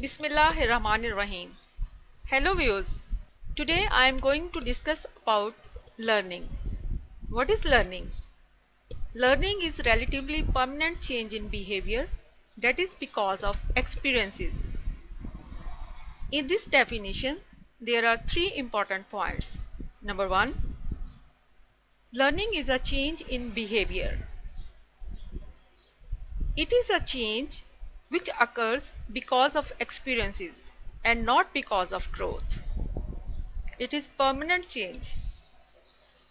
Bismillahirrahmanirrahim. Hello viewers. Today I am going to discuss about learning. What is learning? Learning is relatively permanent change in behavior that is because of experiences. In this definition, there are three important points. Number one, learning is a change in behavior. It is a change which occurs because of experiences and not because of growth. It is permanent change.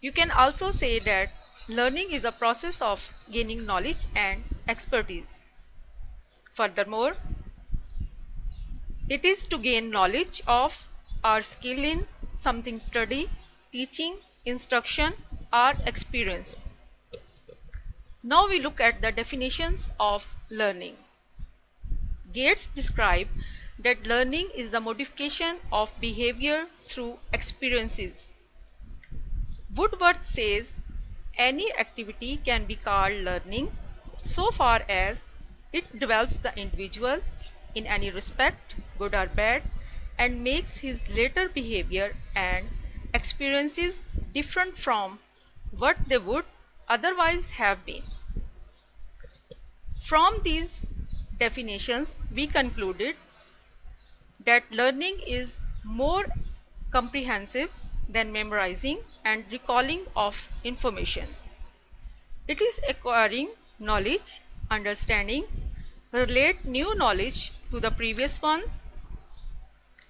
You can also say that learning is a process of gaining knowledge and expertise. Furthermore, it is to gain knowledge of or skill in something study, teaching, instruction or experience. Now we look at the definitions of learning. Gates describe that learning is the modification of behavior through experiences. Woodworth says any activity can be called learning so far as it develops the individual in any respect, good or bad, and makes his later behavior and experiences different from what they would otherwise have been. From these definitions, we concluded that learning is more comprehensive than memorizing and recalling of information. It is acquiring knowledge, understanding, relate new knowledge to the previous one,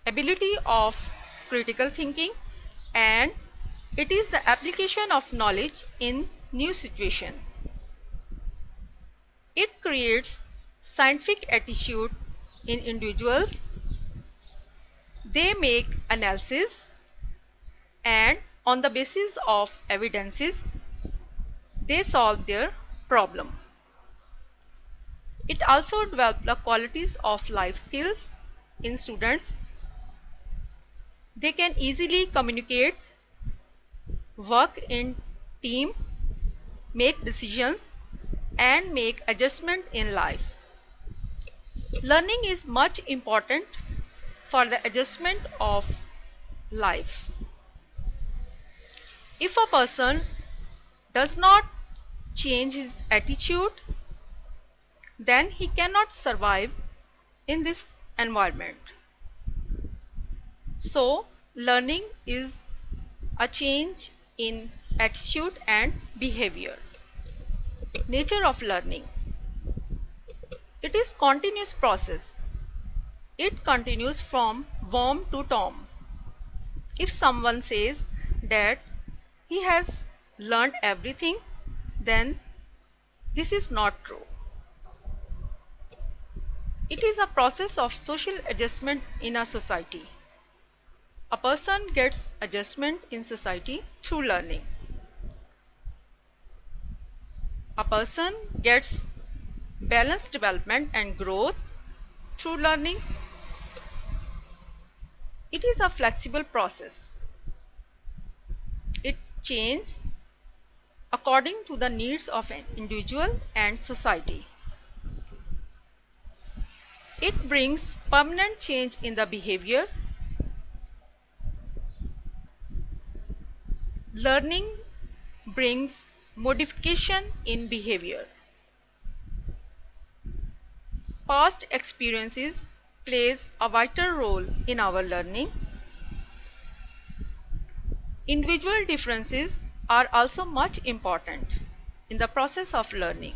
ability of critical thinking and it is the application of knowledge in new situation. It creates scientific attitude in individuals. They make analysis and on the basis of evidences, they solve their problem. It also develops the qualities of life skills in students. They can easily communicate, work in team, make decisions and make adjustment in life. Learning is much important for the adjustment of life. If a person does not change his attitude, then he cannot survive in this environment. So, learning is a change in attitude and behavior. Nature of learning. It is continuous process. It continues from womb to tom. If someone says that he has learned everything, then this is not true. It is a process of social adjustment in a society. A person gets adjustment in society through learning. A person gets balanced development and growth through learning. It is a flexible process. It changes according to the needs of an individual and society. It brings permanent change in the behavior. Learning brings modification in behavior. Past experiences plays a vital role in our learning. Individual differences are also much important in the process of learning.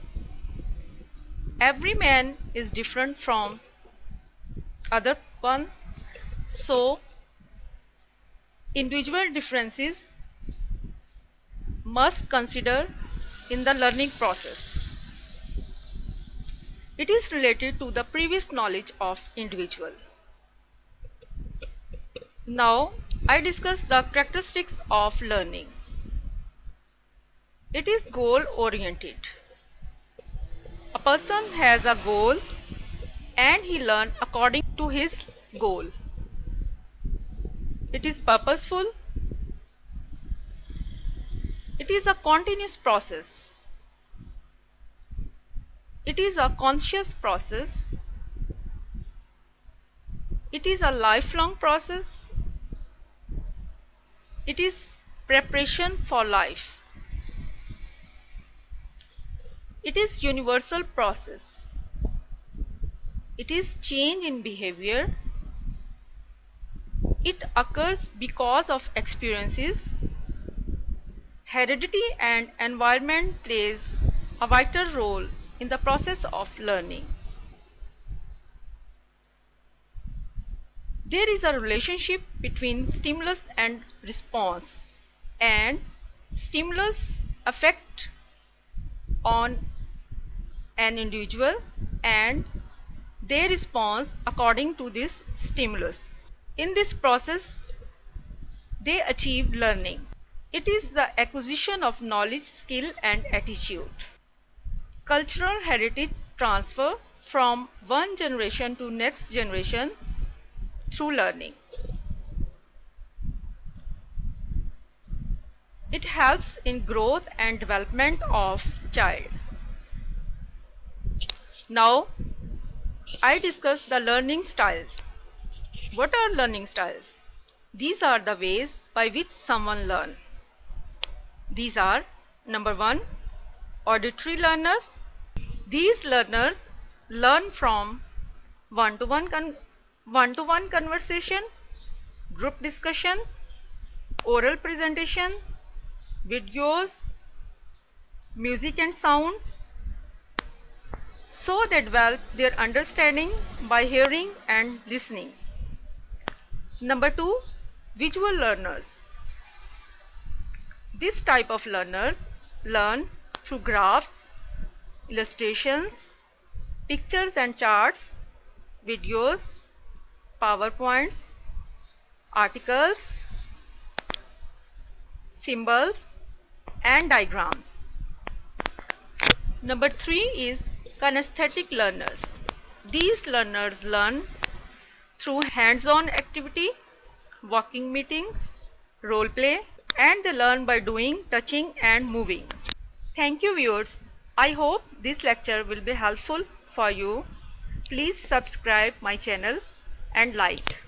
Every man is different from other one so individual differences must consider in the learning process. It is related to the previous knowledge of individual. Now I discuss the characteristics of learning. It is goal oriented. A person has a goal and he learns according to his goal. It is purposeful. It is a continuous process. It is a conscious process. It is a lifelong process. It is preparation for life. It is universal process. It is change in behavior. It occurs because of experiences. Heredity and environment plays a vital role in the process of learning. There is a relationship between stimulus and response and stimulus affect on an individual and their response according to this stimulus. In this process, they achieve learning. It is the acquisition of knowledge, skill and attitude. Cultural heritage transfer from one generation to next generation through learning. It helps in growth and development of child. Now, I discuss the learning styles. What are learning styles? These are the ways by which someone learn. These are number 1 auditory learners. These learners learn from one to one con one to one conversation, group discussion, oral presentation, videos, music and sound, so they develop their understanding by hearing and listening. Number two, visual learners. This type of learners learn through graphs, illustrations, pictures and charts, videos, powerpoints, articles, symbols and diagrams. Number three is Kinesthetic learners. These learners learn through hands-on activity, walking meetings, role play and they learn by doing, touching and moving. Thank you viewers. I hope this lecture will be helpful for you. Please subscribe my channel and like.